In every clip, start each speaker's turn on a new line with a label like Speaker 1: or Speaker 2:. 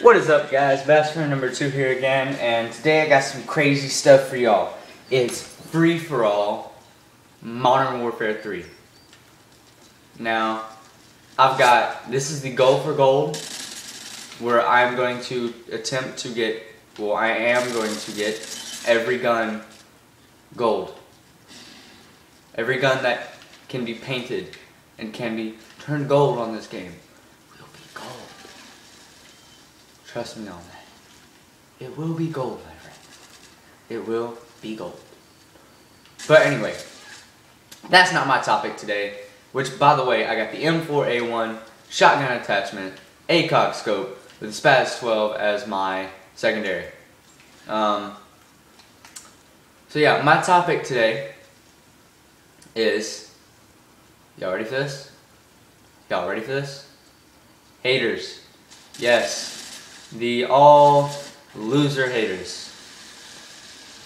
Speaker 1: What is up guys, friend number two here again, and today I got some crazy stuff for y'all. It's free for all Modern Warfare 3. Now, I've got, this is the go for gold, where I'm going to attempt to get, well I am going to get every gun gold. Every gun that can be painted and can be turned gold on this game will be gold. Trust me on that. It will be gold, my friend. It will be gold. But anyway, that's not my topic today. Which, by the way, I got the M4A1 shotgun attachment, ACOG scope with the SPAS 12 as my secondary. Um, so yeah, my topic today is, y'all ready for this? Y'all ready for this? Haters. Yes. The all loser haters.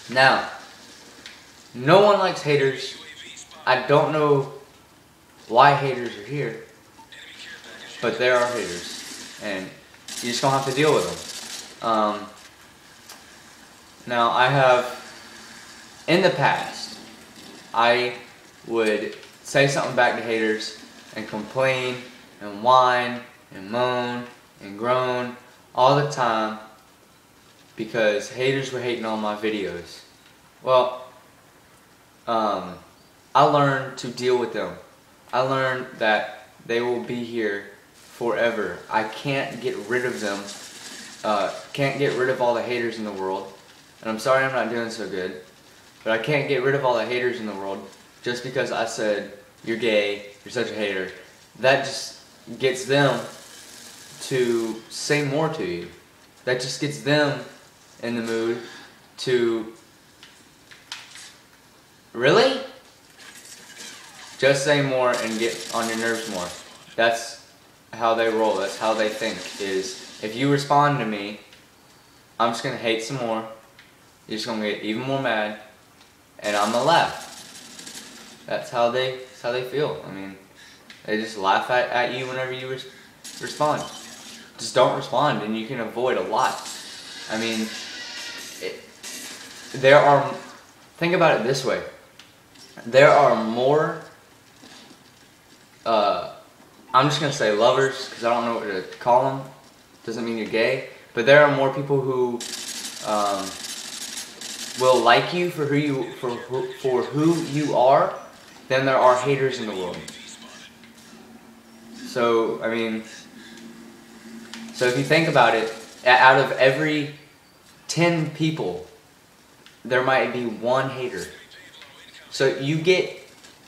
Speaker 1: Now, no one likes haters. I don't know why haters are here, but there are haters, and you just gonna have to deal with them. Um, now, I have, in the past, I would say something back to haters and complain and whine and moan and groan all the time because haters were hating on my videos. Well, um, I learned to deal with them. I learned that they will be here forever. I can't get rid of them. Uh, can't get rid of all the haters in the world. And I'm sorry I'm not doing so good. But I can't get rid of all the haters in the world just because I said, you're gay, you're such a hater. That just gets them to say more to you. That just gets them in the mood to Really? Just say more and get on your nerves more. That's how they roll. That's how they think. Is if you respond to me, I'm just gonna hate some more. You're just gonna get even more mad, and I'm gonna laugh. That's how they. That's how they feel. I mean, they just laugh at, at you whenever you res respond. Just don't respond, and you can avoid a lot. I mean, it, there are. Think about it this way there are more, uh, I'm just to say lovers, because I don't know what to call them. Doesn't mean you're gay. But there are more people who um, will like you for who you for for who you are than there are haters in the world. So I mean, so if you think about it, out of every ten people, there might be one hater. So you get,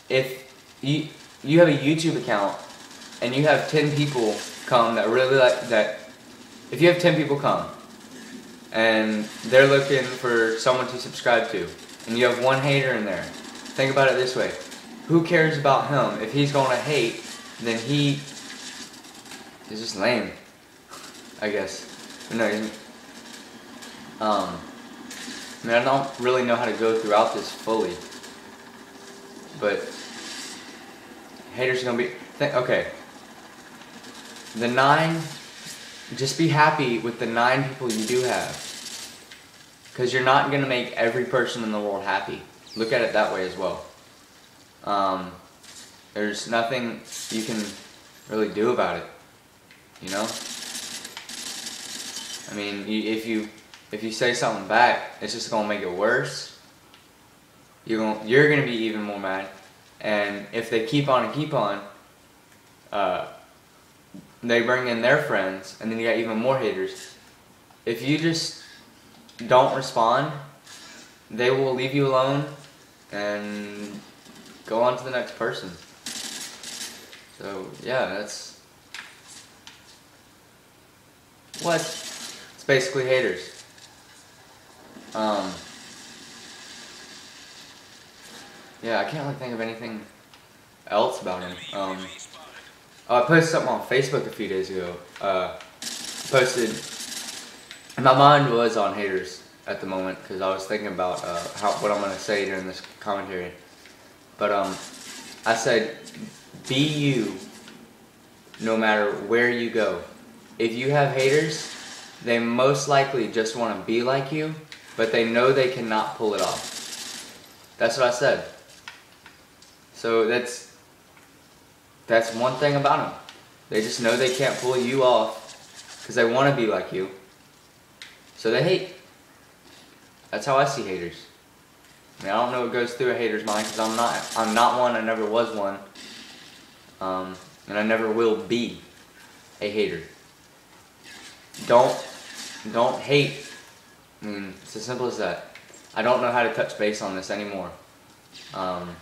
Speaker 1: if you, you have a YouTube account and you have 10 people come that really like, that, if you have 10 people come and they're looking for someone to subscribe to and you have one hater in there, think about it this way. Who cares about him? If he's going to hate, then he is just lame, I guess. But no, um, I mean, I don't really know how to go throughout this fully. But haters are gonna be okay. The nine, just be happy with the nine people you do have. Because you're not gonna make every person in the world happy. Look at it that way as well. Um, there's nothing you can really do about it. You know? I mean, if you if you say something back, it's just gonna make it worse you're gonna you're going to be even more mad. And if they keep on and keep on, uh, they bring in their friends, and then you got even more haters. If you just don't respond, they will leave you alone and go on to the next person. So yeah, that's what basically haters. Um, Yeah, I can't really think of anything else about him. Um, oh, I posted something on Facebook a few days ago. Uh, posted, my mind was on haters at the moment because I was thinking about uh, how what I'm gonna say during this commentary. But um, I said, be you, no matter where you go. If you have haters, they most likely just want to be like you, but they know they cannot pull it off. That's what I said. So that's that's one thing about them. They just know they can't pull you off because they want to be like you. So they hate. That's how I see haters. I mean, I don't know what goes through a hater's mind because I'm not. I'm not one. I never was one. Um, and I never will be a hater. Don't don't hate. I mean, it's as simple as that. I don't know how to touch base on this anymore. Um,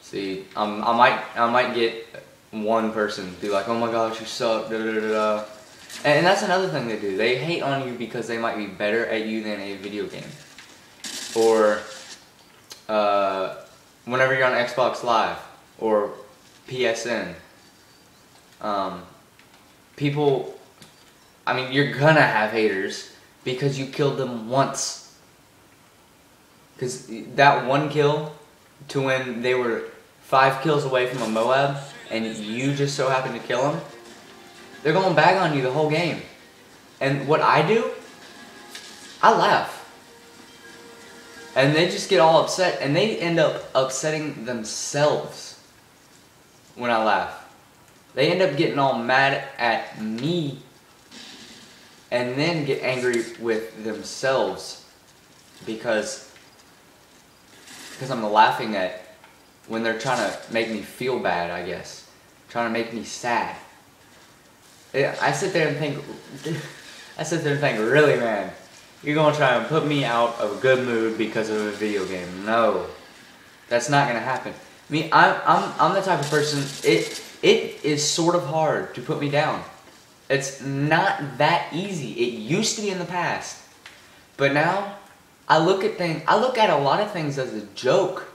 Speaker 1: see, um, I might I might get one person be like, "Oh my gosh, you suck," da da da da. And, and that's another thing they do. They hate on you because they might be better at you than a video game, or uh, whenever you're on Xbox Live or PSN. Um, people, I mean, you're gonna have haters because you killed them once. Because that one kill to when they were five kills away from a Moab and you just so happened to kill them, they're going back on you the whole game. And what I do, I laugh. And they just get all upset and they end up upsetting themselves when I laugh. They end up getting all mad at me and then get angry with themselves because because I'm laughing at when they're trying to make me feel bad, I guess. Trying to make me sad. I sit there and think, I sit there and think, really, man, you're gonna try and put me out of a good mood because of a video game. No, that's not gonna happen. Me, I'm, I'm, I'm the type of person. It, it is sort of hard to put me down. It's not that easy. It used to be in the past. But now, I look at things, I look at a lot of things as a joke.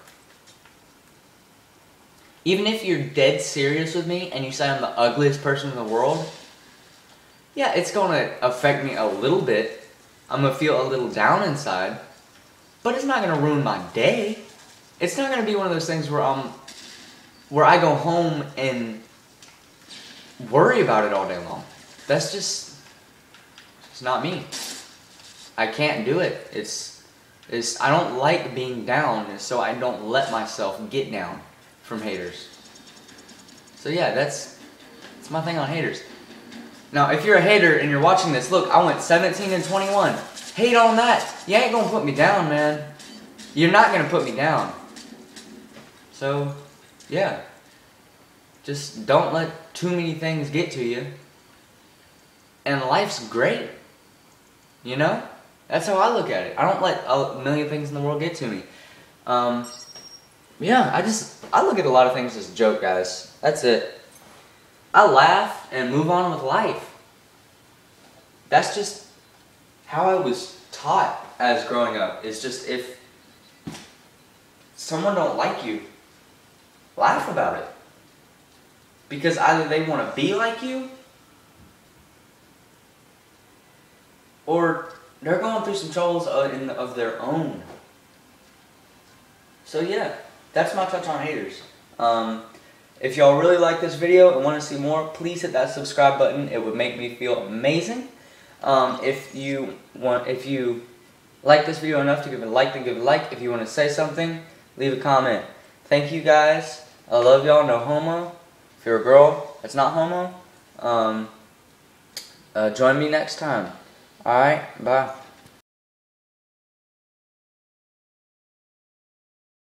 Speaker 1: Even if you're dead serious with me and you say I'm the ugliest person in the world, yeah, it's to affect me a little bit. I'm to feel a little down inside, but it's not to ruin my day. It's not to be one of those things where I'm where I go home and worry about it all day long. That's just it's not me. I can't do it. It's it's I don't like being down, and so I don't let myself get down from haters. So yeah, that's that's my thing on haters. Now, if you're a hater and you're watching this, look, I went 17 and 21. Hate on that. You ain't gonna put me down, man. You're not gonna put me down. So, yeah. Just don't let too many things get to you and life's great. You know? That's how I look at it. I don't let a million things in the world get to me. Um, yeah, I just, I look at a lot of things as a joke, guys. That's it. I laugh and move on with life. That's just how I was taught as growing up. It's just if someone don't like you, laugh about it. Because either they want to be like you or they're going through some troubles of their own. So yeah, that's my touch on haters. Um, if y'all really like this video and want to see more, please hit that subscribe button. It would make me feel amazing. Um, if you want, if you like this video enough to give it a like, then give it a like. If you want to say something, leave a comment. Thank you guys. I love y'all. No homo. If you're a girl it's not homo, um, uh, join me next time. Alright, bye.